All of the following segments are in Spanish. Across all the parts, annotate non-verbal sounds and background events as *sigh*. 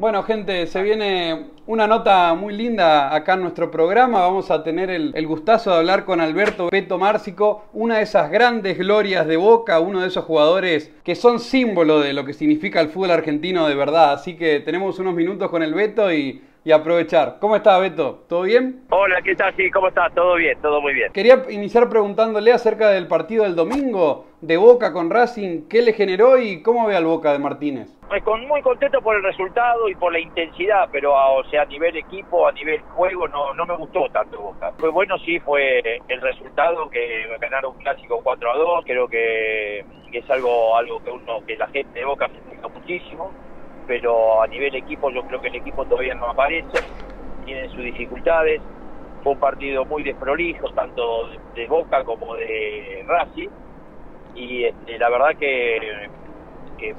Bueno, gente, se viene una nota muy linda acá en nuestro programa. Vamos a tener el, gustazo de hablar con Alberto Beto Márcico, una de esas grandes glorias de Boca, uno de esos jugadores que son símbolo de lo que significa el fútbol argentino de verdad. Así que tenemos unos minutos con el Beto y y aprovechar. ¿Cómo está Beto? ¿Todo bien? Hola, ¿qué tal? Sí, ¿cómo estás? Todo bien, todo muy bien. Quería iniciar preguntándole acerca del partido del domingo de Boca con Racing, ¿qué le generó y cómo ve al Boca de Martínez? Pues muy contento por el resultado y por la intensidad, pero a, o sea, a nivel equipo, a nivel juego, no, no me gustó tanto Boca. Fue bueno, sí, fue el resultado, que ganaron un clásico 4 a 2, creo que, es algo, algo que uno, que la gente de Boca se muchísimo pero a nivel equipo yo creo que el equipo todavía no aparece, tiene sus dificultades. Fue un partido muy desprolijo, tanto de Boca como de Racing, y este, la verdad que,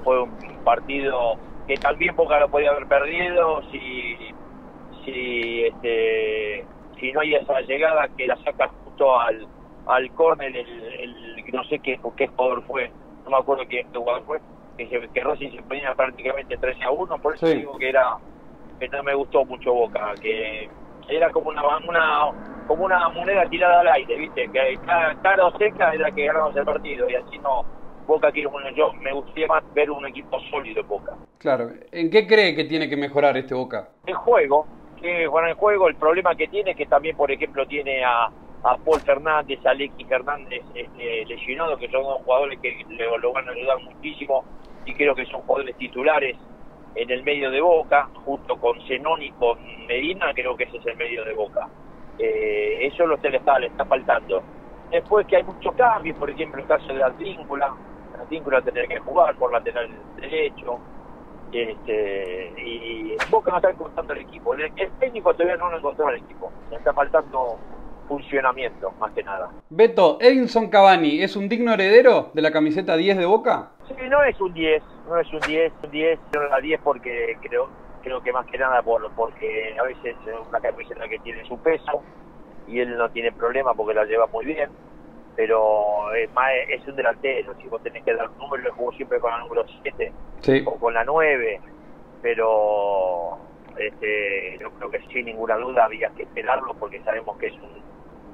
fue un partido que también Boca lo podía haber perdido si, si, este, si no hay esa llegada que la saca justo al, al córner, el, no sé qué, qué jugador fue, no me acuerdo qué jugador fue, que, que Racing se ponía prácticamente 13 a 1, por eso digo que era que no me gustó mucho Boca, que era como una, una como una moneda tirada al aire, ¿viste? Que cara, o seca era que ganamos el partido y así no Boca quiere bueno, yo me gustaría más ver un equipo sólido Boca. Claro, ¿en qué cree que tiene que mejorar este Boca? El juego, que bueno, el juego, el problema que tiene es que también, por ejemplo, tiene a, a Paul Fernández, a Alexis Fernández este, lesionado, que son dos jugadores que le, lo van a ayudar muchísimo y creo que son jugadores titulares en el medio de Boca, junto con Zenón y con Medina, creo que ese es el medio de Boca. Eh, eso lo que le está, le está faltando. Después que hay muchos cambios, por ejemplo el caso de la Víncula, la Víncula tendría que jugar por lateral derecho, este, y Boca no está encontrando el equipo. El, el técnico todavía no lo encontró el equipo, le está faltando funcionamiento, más que nada. Beto, Edinson Cavani, ¿es un digno heredero de la camiseta 10 de Boca? Sí, no es un 10, no es un 10, un 10, no la 10 porque creo creo que más que nada por porque a veces es una camiseta que tiene su peso y él no tiene problema porque la lleva muy bien, pero es, más, es un delantero, si vos tenés que dar un número, le jugó siempre con la número 7 o con la 9, pero este, yo creo que sin ninguna duda había que esperarlo porque sabemos que es un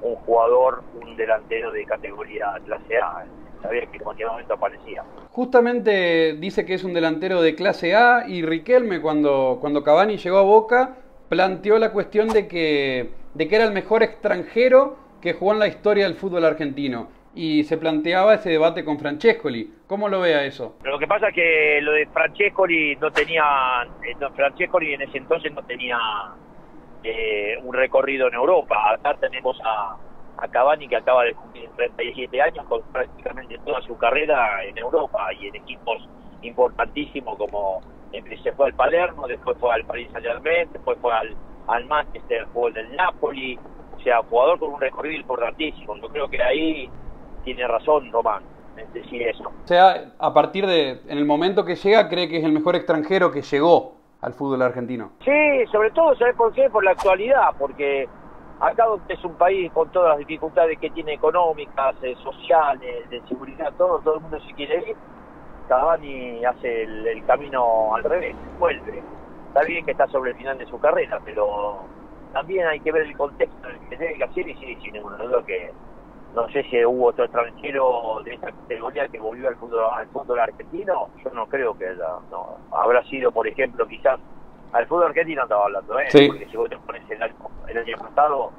un jugador, un delantero de categoría clase A. Sabía que en cualquier momento aparecía. Justamente dice que es un delantero de clase A y Riquelme cuando, cuando Cavani llegó a Boca planteó la cuestión de que, de que era el mejor extranjero que jugó en la historia del fútbol argentino. Y se planteaba ese debate con Francescoli. ¿Cómo lo ve a eso? Lo que pasa es que lo de Francescoli no tenía, eh, Francescoli en ese entonces no tenía eh, un recorrido en Europa. Acá tenemos a, a Cavani que acaba de cumplir 37 años con prácticamente toda su carrera en Europa y en equipos importantísimos como se fue al Palermo, después fue al Paris Saint Germain, después fue al, al Manchester, fue del Napoli, o sea, jugador con un recorrido importantísimo. Yo creo que ahí tiene razón Román en decir eso. O sea, a partir de, en el momento que llega, cree que es el mejor extranjero que llegó al fútbol argentino. Sí, sobre todo, ¿sabes por qué? Por la actualidad, porque acá es un país con todas las dificultades que tiene económicas, eh, sociales, de seguridad, todo, todo el mundo se quiere ir, Cavani hace el, camino al revés, vuelve. Está bien que está sobre el final de su carrera, pero también hay que ver el contexto en el que que hacer y sí, sin ninguna duda que no sé si hubo otro extranjero de esta categoría que volvió al fútbol, al fútbol argentino, yo no creo que no, habrá sido, por ejemplo, quizás al fútbol argentino estaba hablando, ¿eh? porque si vos te pones el, el año pasado,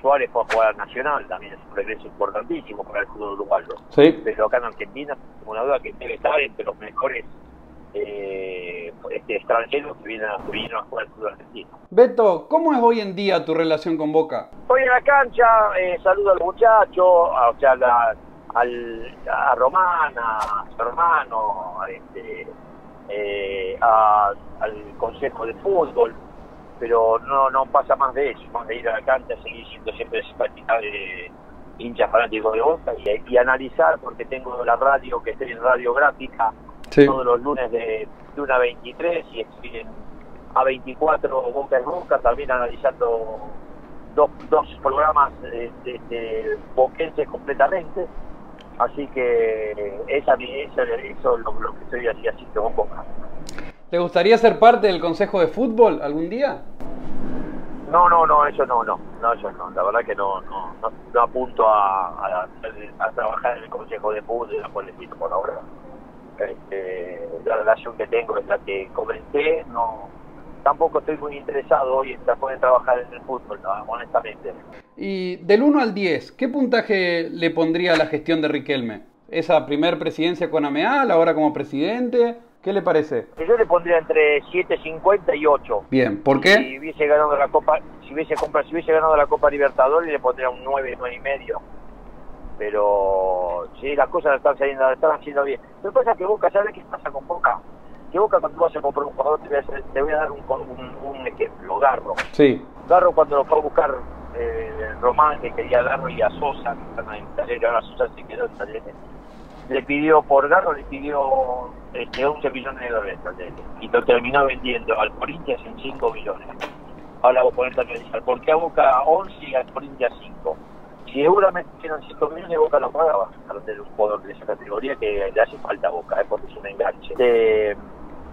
Suárez fue a jugar al Nacional, también es un regreso importantísimo para el fútbol uruguayo. Pero acá en Argentina, una duda que debe estar entre los mejores eh, este extranjero que viene, a, a jugar el fútbol argentino. Beto, ¿cómo es hoy en día tu relación con Boca? Estoy en la cancha, eh, saludo al muchacho, o sea, al, a Román, a su hermano, este, eh, al consejo de fútbol, pero no no pasa más de eso, más de ir a la cancha, seguir siendo siempre simpática de hincha fanático de Boca y, y, analizar, porque tengo la radio, que estoy en radio gráfica, todos los lunes de, de una 23 y estoy a 24 Boca en Boca, también analizando dos, dos programas de, de, boquenses completamente. Así que esa, eso, eso es lo, que estoy así, así con Boca. ¿Te gustaría ser parte del Consejo de Fútbol algún día? No, no, no, eso no, no, no, eso no. La verdad que no, no, no, apunto a, a, trabajar en el Consejo de Fútbol por el por ahora. Este, la relación que tengo es la que comenté, no, tampoco estoy muy interesado hoy en trabajar en el fútbol, honestamente. Y del 1 al 10, ¿qué puntaje le pondría a la gestión de Riquelme? ¿Esa primer presidencia con Ameal, ahora como presidente? ¿Qué le parece? Yo le pondría entre 7.50 y 8. Bien, ¿por qué? Si hubiese ganado la Copa, si hubiese, si hubiese ganado la Copa Libertadores le pondría un 9, 9 y medio. Pero sí, las cosas están saliendo, están haciendo bien. Lo que pasa es que Boca, ¿sabes qué pasa con Boca? Que Boca cuando vas a comprar un jugador, te voy a, te voy a dar un, un, ejemplo, Garro. Sí. Garro cuando lo fue a buscar eh, Román, que quería Garro y a Sosa, que están en Talleres, ahora Sosa se quedó en Talleres le pidió por Garro, le pidió este, 11 millones de dólares y lo terminó vendiendo al Corinthians en 5 millones. Ahora vos ponés a pensar, ¿por qué a Boca 11 y al Corinthians 5? Si seguramente hicieron 5 millones, Boca lo pagaba para tener un jugador de esa categoría que le hace falta a Boca, ¿eh? porque es un enganche. Este,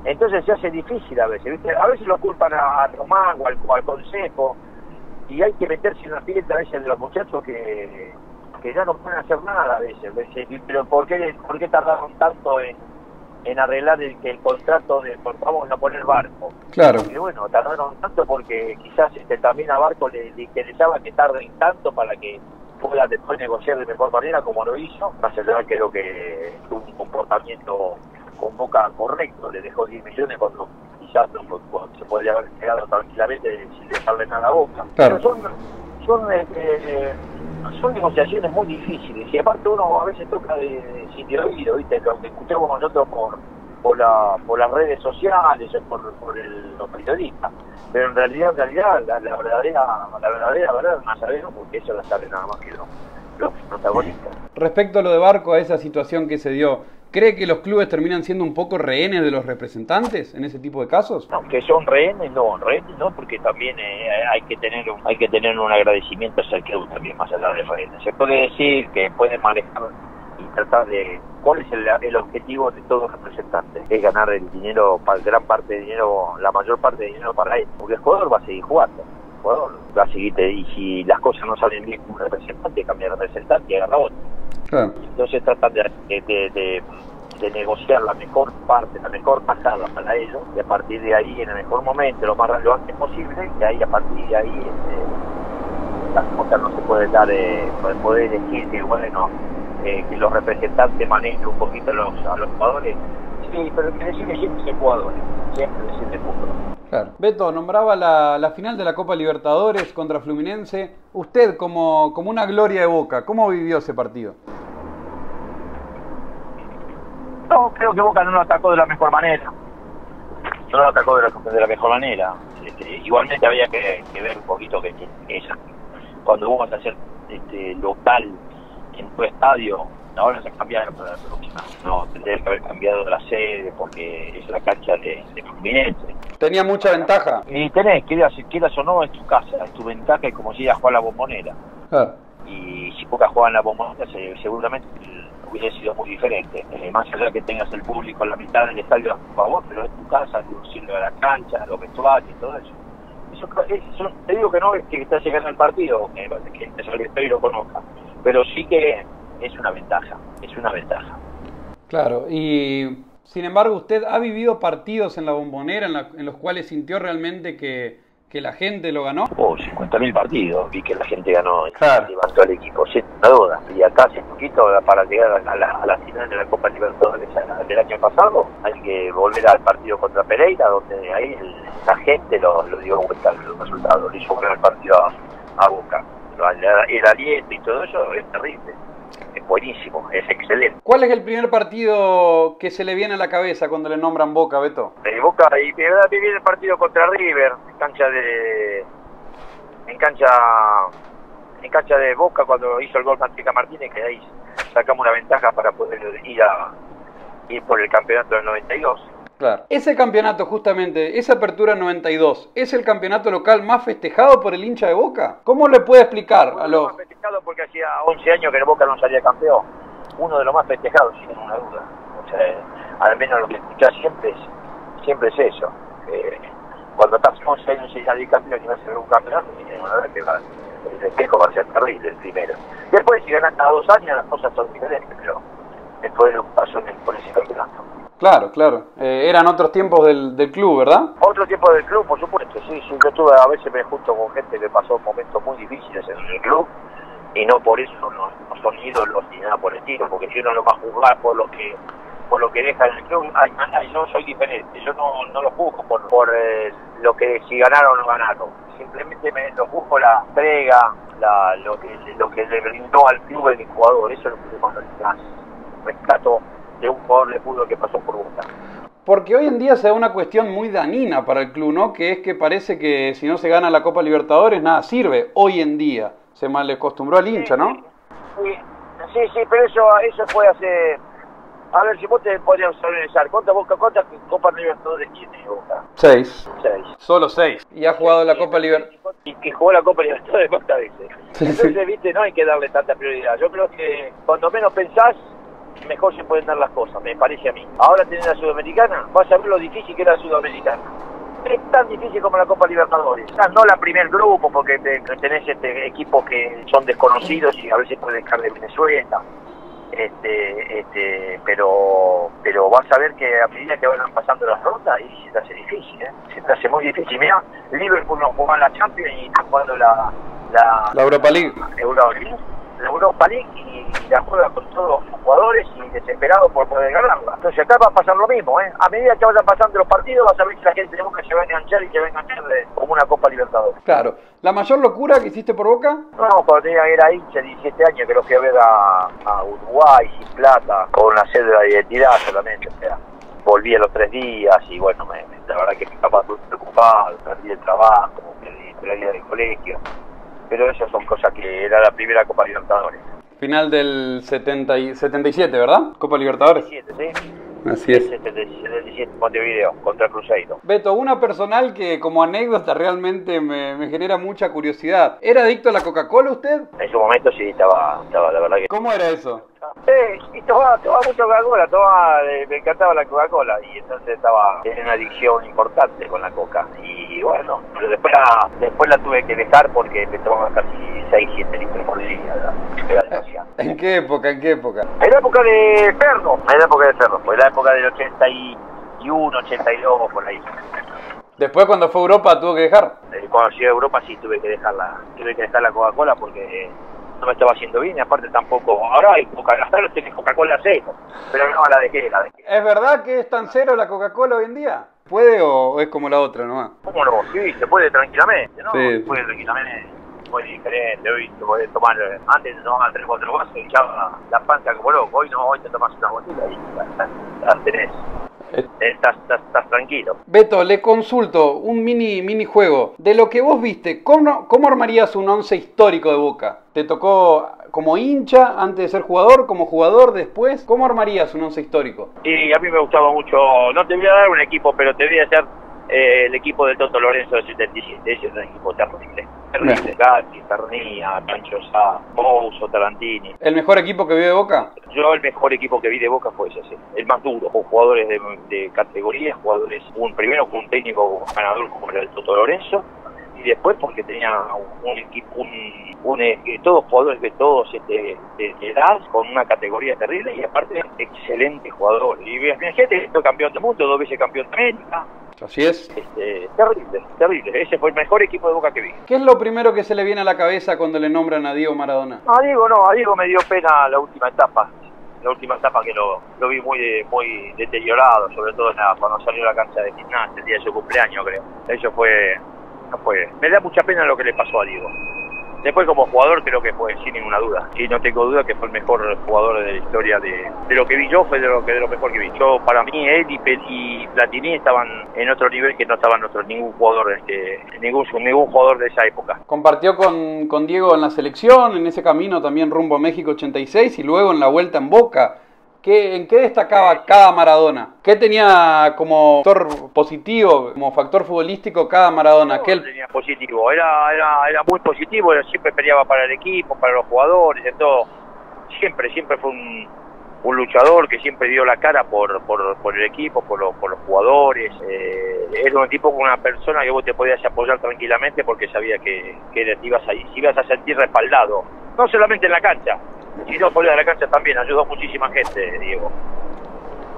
entonces se hace difícil a veces, ¿viste? A veces lo culpan a, Román o al Consejo y hay que meterse en la a veces de los muchachos que que ya no pueden hacer nada a veces. Pero ¿por qué, por qué tardaron tanto en, en arreglar el, que el contrato de por vamos a poner barco? Claro. Y bueno, tardaron tanto porque quizás este, también a Barco le, le interesaba que tarden tanto para que pueda después negociar de mejor manera como lo hizo. Más allá creo que tuvo un comportamiento con boca correcto, le dejó 10 millones cuando quizás no, se podría haber llegado tranquilamente sin dejarle nada a boca. Claro. Pero son, son este, son negociaciones muy difíciles y aparte uno a veces toca de, sitio oído, ¿viste? Lo que escuchamos nosotros por, por, la, por las redes sociales o por, por el, los periodistas. Pero en realidad, en realidad, la, verdadera, la verdadera verdad no sabemos porque eso la sabe nada más que los, los protagonistas. Respecto a lo de Barco, a esa situación que se dio, ¿Cree que los clubes terminan siendo un poco rehenes de los representantes en ese tipo de casos? No, que son rehenes, no, rehenes no, porque también eh, hay que tener un, hay que tener un agradecimiento hacia el club también más allá de rehenes. Se puede decir que pueden manejar y tratar de cuál es el, objetivo de todos los representantes, es ganar el dinero, gran parte de dinero, la mayor parte de dinero para él, porque el jugador va a seguir jugando. El jugador va a seguir, y si las cosas no salen bien con un representante, cambia de representante y agarra otro. Entonces tratan de, de, de, negociar la mejor parte, la mejor pasada para ellos, y a partir de ahí, en el mejor momento, lo más relevante posible, y ahí a partir de ahí este, las cosas no se pueden dar, eh, poder elegir que bueno, eh, que los representantes manejen un poquito a los, jugadores. Sí, pero que decirle siempre es jugadores, siempre decirle fútbol. Claro. Beto, nombraba la, la, final de la Copa Libertadores contra Fluminense. Usted, como, como una gloria de boca, ¿cómo vivió ese partido? No, creo que Boca no lo atacó de la mejor manera. No lo atacó de la, mejor manera. Este, igualmente había que, ver un poquito que, esa, cuando vos vas a hacer este, local en tu estadio, ahora se cambiaron para la próxima. No, tendría que haber cambiado la sede porque es la cancha de, de Fluminense. Tenía mucha ventaja. Y tenés, quieras, quieras o no, es tu casa, es tu ventaja, es como si ella jugar la bombonera. Y si Boca juega en la bombonera, seguramente hubiese sido muy diferente. Eh, más allá que tengas el público en la mitad del estadio a favor, pero es tu casa, tu de la cancha, los vestuarios y todo eso. Eso, te digo que no es que estás llegando al partido, que, que al estadio y lo conozca, pero sí que es una ventaja, es una ventaja. Claro, y sin embargo usted ha vivido partidos en la bombonera en los cuales sintió realmente que que la gente lo ganó? Oh, 50.000 partidos, vi que la gente ganó, claro. levantó al equipo, sin duda. Y acá hace poquito, para llegar a la, a la final de la Copa Libertadores del año pasado, hay que volver al partido contra Pereira, donde ahí la gente lo, lo dio vuelta los resultados, le hizo volver el partido a, a Boca. El aliento y todo eso es terrible buenísimo, es excelente. ¿Cuál es el primer partido que se le viene a la cabeza cuando le nombran Boca, Beto? De Boca, y me viene el partido contra River, en cancha de... en cancha en cancha de Boca cuando hizo el gol Manteca Martínez, que ahí sacamos una ventaja para poder ir a ir por el campeonato del 92. Claro. Ese campeonato, justamente, esa apertura 92, ¿es el campeonato local más festejado por el hincha de Boca? ¿Cómo le puede explicar a los...? Más festejado porque hacía 11 años que el Boca no salía campeón. Uno de los más festejados, sin ninguna duda. O sea, al menos lo que escuchás siempre es siempre es eso. Eh, cuando estás 11 años sin salir campeón y vas a ser un vez que va, el espejo va a ser terrible el primero. Después, si ganas cada dos años, las cosas son diferentes, pero después de lo que pasó por ese campeonato. Claro, claro. Eh, eran otros tiempos del, del club, ¿verdad? Otro tiempo del club, por supuesto, sí, sí. Yo tuve, a veces me junto con gente que pasó momentos muy difíciles en el club y no por eso no, no son ídolos ni nada por el estilo, porque si uno lo va a juzgar por lo que por lo que deja en el club, ay, yo soy diferente, yo no, no lo juzgo por, por eh, lo que si ganaron o no ganaron, simplemente me lo juzgo la entrega, la, lo que lo que le brindó al club el jugador, eso es lo que más rescato de un jugador de fútbol que pasó por Boca. Porque hoy en día se da una cuestión muy danina para el club, ¿no? Que es que parece que si no se gana la Copa Libertadores, nada sirve. Hoy en día se mal acostumbró al hincha, ¿no? Sí, sí, sí, pero eso, eso fue hace... A ver, si vos te podríamos organizar, ¿cuántas, Boca, cuántas Copas Libertadores tiene Boca? Seis. Seis. Solo seis. Y ha jugado la Copa Libertadores. Y que jugó la Copa Libertadores cuántas veces. Sí, Entonces, sí. viste, no hay que darle tanta prioridad. Yo creo que cuando menos pensás, mejor se pueden dar las cosas, me parece a mí. Ahora tenés la Sudamericana, vas a ver lo difícil que era la Sudamericana. Es tan difícil como la Copa Libertadores. No la primer grupo, porque te- tenés este, equipos que son desconocidos y a veces pueden dejar de Venezuela. Este, este, pero, pero vas a ver que a medida que van pasando las rondas y se te hace difícil, ¿eh? se te hace muy difícil. Mira, Liverpool no jugó en la Champions y está jugando la, la, La Europa League. Europa League, la Europa League y, la juega con todos los jugadores y desesperados por poder ganarla. Entonces acá va a pasar lo mismo, ¿eh? A medida que vayan pasando los partidos vas a ver que la gente de Boca se va a enganchar y se va a enganchar de- como una Copa Libertadores. Claro. ¿La mayor locura que hiciste por Boca? No, cuando tenía era hincha, 17 años, que lo fui a ver a, a Uruguay sin plata, con una cédula de identidad solamente, o sea, volví a los tres días y bueno, me, me- la verdad que me estaba preocupado, perdí el trabajo, perdí la vida del colegio, pero esas son cosas que era la primera Copa Libertadores. Final del 70 y- 77, ¿verdad? Copa Libertadores. 77, ¿sí? Así es. 77 Montevideo, contra Cruzeiro. Beto, una personal que como anécdota realmente me, me genera mucha curiosidad. ¿Era adicto a la Coca-Cola usted? En su momento sí, estaba, estaba la verdad que... ¿Cómo era eso? Eh, y tomaba, tomaba mucho Coca-Cola, tomaba, eh, me encantaba la Coca-Cola y entonces estaba en una adicción importante con la Coca. Y bueno, pero después la, después la tuve que dejar porque me tomaba casi 6, 7 litros por día. ¿En qué época? ¿En qué época? En la época de Ferro, en la época de Ferro, fue la época del 81, 82, por ahí. Después cuando fue a Europa tuvo que dejar. Eh, Cuando llegué a Europa sí tuve que dejarla, tuve que dejar la Coca-Cola porque no me estaba haciendo bien y aparte tampoco, ahora hay Coca-Cola, *laughs* tenés Coca-Cola seco, pero no, la dejé, la dejé. ¿Es verdad que es tan cero la Coca-Cola hoy en día? ¿Puede o es como la otra nomás? ¿Cómo no? Sí, se puede tranquilamente, ¿no? Sí. Se puede tranquilamente, muy diferente. Hoy te podés tomar, eh, antes te tomabas 3 4 vasos y echaba la panza como loco. Hoy no, hoy te tomas una botella y la, tenés. Eh, Estás, estás, estás tranquilo. Beto, le consulto un mini, mini juego. De lo que vos viste, ¿cómo, ¿cómo armarías un once histórico de Boca? ¿Te tocó como hincha antes de ser jugador, como jugador después? ¿Cómo armarías un once histórico? Y a mí me gustaba mucho, no te voy a dar un equipo, pero te voy a hacer eh, el equipo del Toto Lorenzo del 77. Ese es un equipo terrible. Terrible. Gatti, Ternía, Pancho Sá, Mouso, Tarantini. ¿El mejor equipo que vio de Boca? Yo el mejor equipo que vi de Boca fue ese, sí. el más duro, con jugadores de, de categoría, jugadores, un primero con un técnico ganador como era el Toto Lorenzo, y después porque tenía un, equipo, un, un, eh, todos jugadores de todos este, de, de edad, con una categoría terrible, y aparte excelente jugador. Y fíjate, fue campeón del mundo, dos veces campeón de América, Así es. este, terrible, terrible. Ese fue el mejor equipo de Boca que vi. ¿Qué es lo primero que se le viene a la cabeza cuando le nombran a Diego Maradona? A Diego no, a Diego me dio pena la última etapa. La última etapa que lo, lo vi muy de- muy deteriorado, sobre todo en la- cuando salió a la cancha de gimnasia, el día de su cumpleaños, creo. Eso fue, no fue. Me da mucha pena lo que le pasó a Diego. Después como jugador creo que fue sin ninguna duda. Y no tengo duda que fue el mejor jugador de la historia de, de lo que vi yo, fue de lo que de lo mejor que vi. Yo, para mí, él y, y Platini estaban en otro nivel que no estaban otro, ningún jugador, este, ningún, ningún jugador de esa época. Compartió con, con Diego en la selección, en ese camino también rumbo a México 86 y luego en la vuelta en Boca. ¿Qué, ¿En qué destacaba cada Maradona? ¿Qué tenía como factor positivo, como factor futbolístico cada Maradona? ¿Qué Todo tenía positivo, era, era, era muy positivo, era- siempre peleaba para el equipo, para los jugadores, de todo. Siempre, siempre fue un, un luchador que siempre dio la cara por, por, el equipo, por, los, por los jugadores. Eh, era un tipo con una persona que vos te podías apoyar tranquilamente porque sabía que, que te ibas a, a sentir respaldado, no solamente en la cancha, sino fuera de la cancha también. Ayudó a muchísima gente, Diego.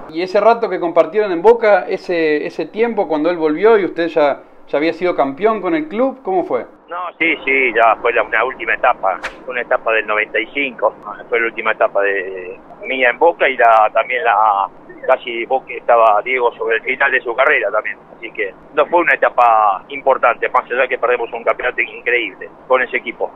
Y ese rato que compartieron en Boca, ese, ese tiempo cuando él volvió y usted ya, ya había sido campeón con el club, ¿cómo fue? No, sí, sí, ya fue la, una última etapa, una etapa del 95, fue la última etapa de mía en Boca y la, también la casi Boca estaba Diego sobre el final de su carrera también, así que no fue una etapa importante, más allá que perdemos un campeonato increíble con ese equipo.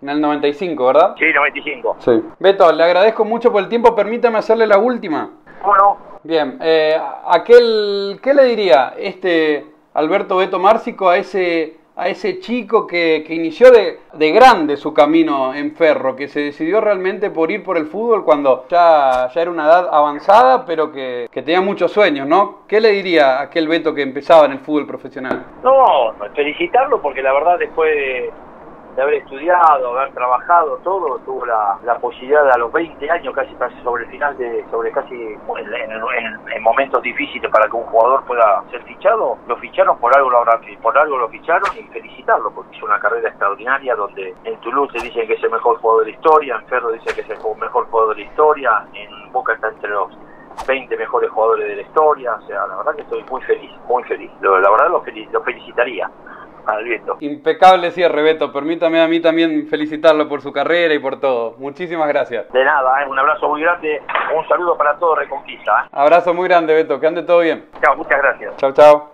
En el 95, ¿verdad? Sí, 95. Sí. Beto, le agradezco mucho por el tiempo, permítame hacerle la última. Bueno. Bien, eh, aquel, ¿qué le diría este Alberto Beto Márcico a ese a ese chico que, que inició de, de, grande su camino en Ferro, que se decidió realmente por ir por el fútbol cuando ya, ya era una edad avanzada, pero que, que, tenía muchos sueños, ¿no? ¿Qué le diría a aquel Beto que empezaba en el fútbol profesional? No, felicitarlo porque la verdad después de de haber estudiado, haber trabajado, todo, tuvo la, la posibilidad a los 20 años, casi, casi sobre el final, de sobre casi en, momentos difíciles para que un jugador pueda ser fichado, lo ficharon por algo, lo, por algo lo ficharon y felicitarlo, porque hizo una carrera extraordinaria donde en Toulouse dicen que es el mejor jugador de la historia, en Ferro dice que es el mejor jugador de la historia, en Boca está entre los 20 mejores jugadores de la historia, o sea, la verdad que estoy muy feliz, muy feliz, la verdad lo, lo felicitaría. Impecable cierre, Beto. Permítame a mí también felicitarlo por su carrera y por todo. Muchísimas gracias. De nada, ¿eh? un abrazo muy grande. Un saludo para todo Reconquista. ¿eh? Abrazo muy grande, Beto. Que ande todo bien. Chao, muchas gracias. Chao, chao.